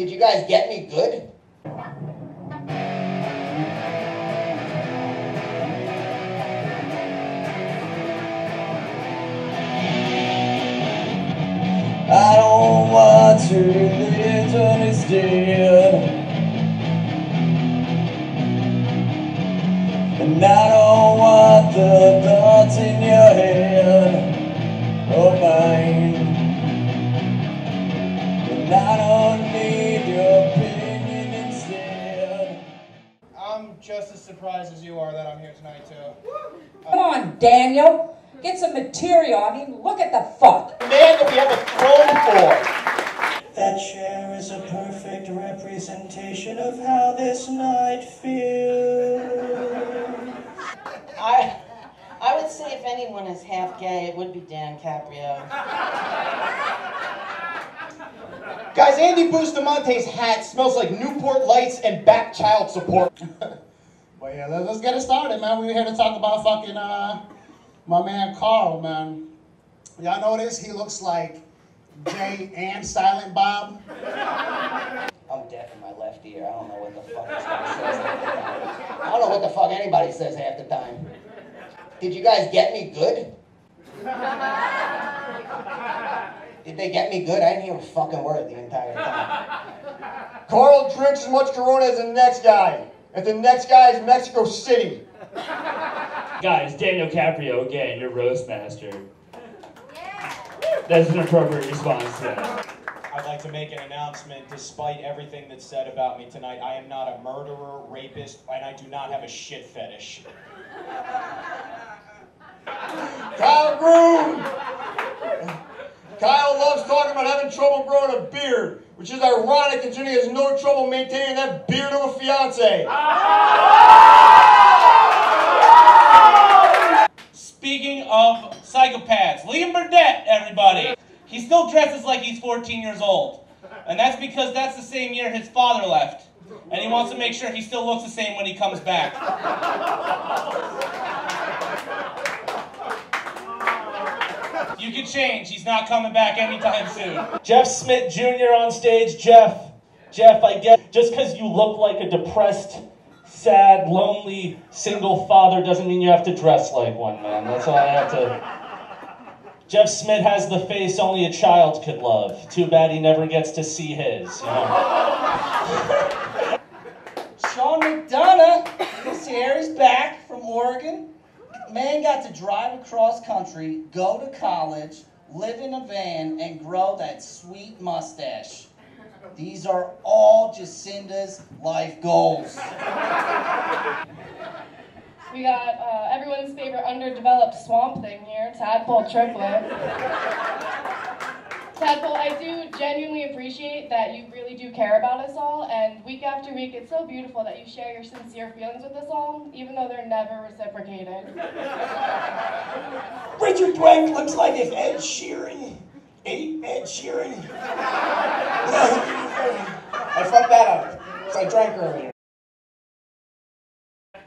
Did you guys get me good? I don't want to live to understand And I don't want the thoughts in your head or mine And I don't surprised as you are that I'm here tonight, too. Come on, Daniel. Get some material. I mean, look at the fuck. The man that we have a throne for. That chair is a perfect representation of how this night feels I, I would say if anyone is half gay, it would be Dan Caprio. Guys, Andy Bustamante's hat smells like Newport Lights and back child support. Well, yeah, let- let's get it started, man. We're here to talk about fucking uh, my man Carl, man. Y'all notice he looks like Jay and Silent Bob. I'm deaf in my left ear. I don't know what the fuck this guy says half the time. I don't know what the fuck anybody says half the time. Did you guys get me good? Did they get me good? I didn't hear a fucking word the entire time. Carl drinks as much Corona as the next guy. And the next guy is Mexico City. Guys, Daniel Caprio again, your roast master. Yeah. That's an appropriate response to that. I'd like to make an announcement. Despite everything that's said about me tonight, I am not a murderer, rapist, and I do not have a shit fetish. Kyle Groom! About having trouble growing a beard, which is ironic considering he has no trouble maintaining that beard of a fiance. Speaking of psychopaths, Liam Burdett, everybody. He still dresses like he's 14 years old. And that's because that's the same year his father left. And he wants to make sure he still looks the same when he comes back. You can change. He's not coming back anytime soon. Jeff Smith Jr. on stage. Jeff, Jeff, I get just because you look like a depressed, sad, lonely, single father doesn't mean you have to dress like one, man. That's all I have to. Jeff Smith has the face only a child could love. Too bad he never gets to see his. You know? Sean McDonough is back from Oregon. Man got to drive across country, go to college, live in a van, and grow that sweet mustache. These are all Jacinda's life goals. We got uh, everyone's favorite underdeveloped swamp thing here, Tadpole Triplett. Tadpole, I do genuinely appreciate that you really do care about us all, and week after week, it's so beautiful that you share your sincere feelings with us all, even though they're never reciprocated. Richard Dwank looks like if Ed Sheeran ate Ed Sheeran. I fucked that up. So I drank earlier.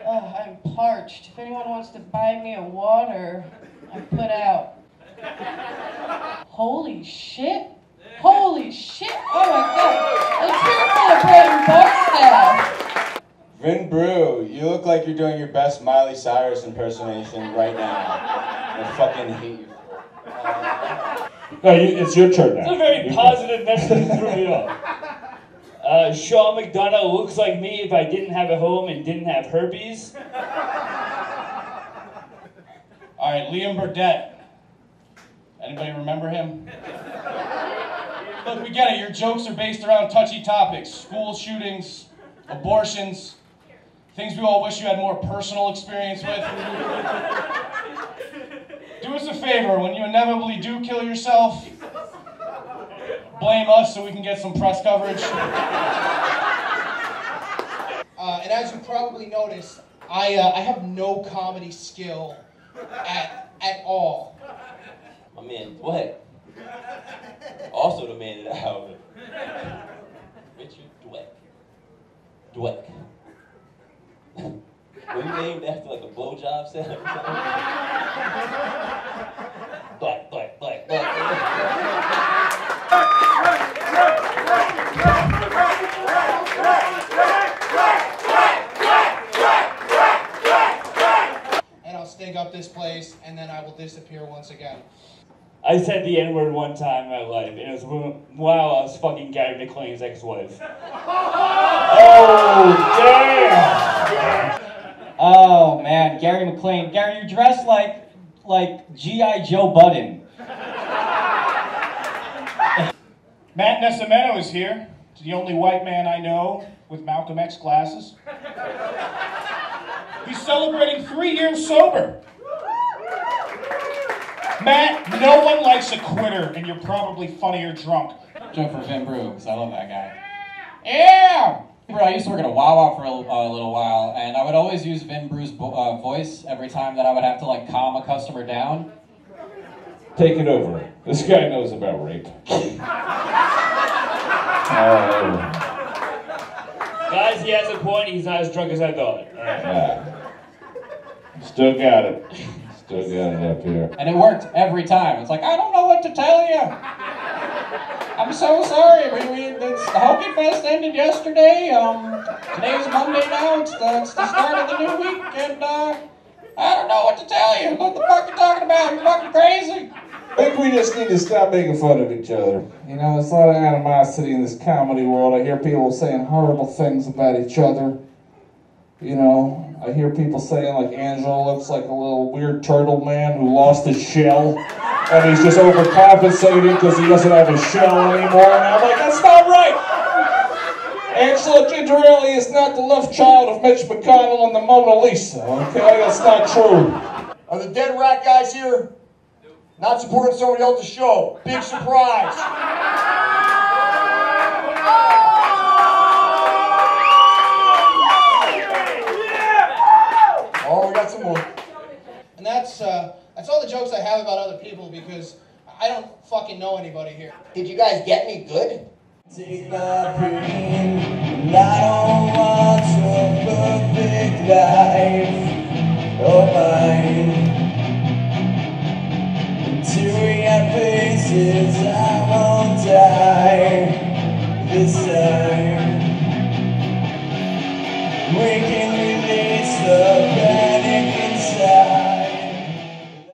Ugh, I'm parched. If anyone wants to buy me a water, I'm put out. Holy shit! Holy shit! Oh my god! Let's hear it for the bread and! Vin Brew, you look like you're doing your best Miley Cyrus impersonation right now. I fucking hate you. No, you, it's your turn now. It's a very positive message to throw me off. Uh, Sean McDonough looks like me if I didn't have a home and didn't have herpes. All right, Liam Burdett. Anybody remember him? Look, we get it. Your jokes are based around touchy topics school shootings, abortions, things we all wish you had more personal experience with. Do us a favor when you inevitably do kill yourself, blame us so we can get some press coverage. Uh, and as you probably noticed, I, uh, I have no comedy skill at, at all. My man Dweck. Also the man of the hour. Richard Dweck. Dweck. Were you named after like a blowjob sound? or something? Dweck, Dweck, Dweck, Dweck. Will disappear once again. I said the N word one time in my life, and it was wh- while I was fucking Gary McLean's ex-wife. oh damn! Oh man, Gary McLean. Gary, you're dressed like like G.I. Joe Budden. Matt Nesimeno is here. The only white man I know with Malcolm X glasses. He's celebrating three years sober. Matt, no one likes a quitter, and you're probably funnier drunk. Joke for Vin Brooks. I love that guy. Yeah! Bro, I used to work at a Wawa for a, a little while, and I would always use Vin Brew's vo- uh, voice every time that I would have to like calm a customer down. Take it over. This guy knows about rape. Guys, he has a point. He's not as drunk as I thought. All right. Yeah. Still got it. Still got it up here. And it worked every time. It's like, I don't know what to tell you. I'm so sorry. We, we, it's, the Hokey Fest ended yesterday. Um, today's Monday now. It's the, it's the start of the new week, and uh, I don't know what to tell you. What the fuck are you talking about? You're fucking crazy. I think we just need to stop making fun of each other. You know, there's a lot of animosity in this comedy world. I hear people saying horrible things about each other. You know, I hear people saying like Angelo looks like a little weird turtle man who lost his shell. And he's just overcompensating because he doesn't have his shell anymore. And I'm like, that's not right. Angelo Gingerelli is not the love child of Mitch McConnell and the Mona Lisa. Okay, that's not true. Are the dead rat guys here? Not supporting somebody else's show. Big surprise. Oh, And that's, uh, that's all the jokes I have about other people because I don't fucking know anybody here. Did you guys get me good? Take my I don't want perfect life mine. Faces, I.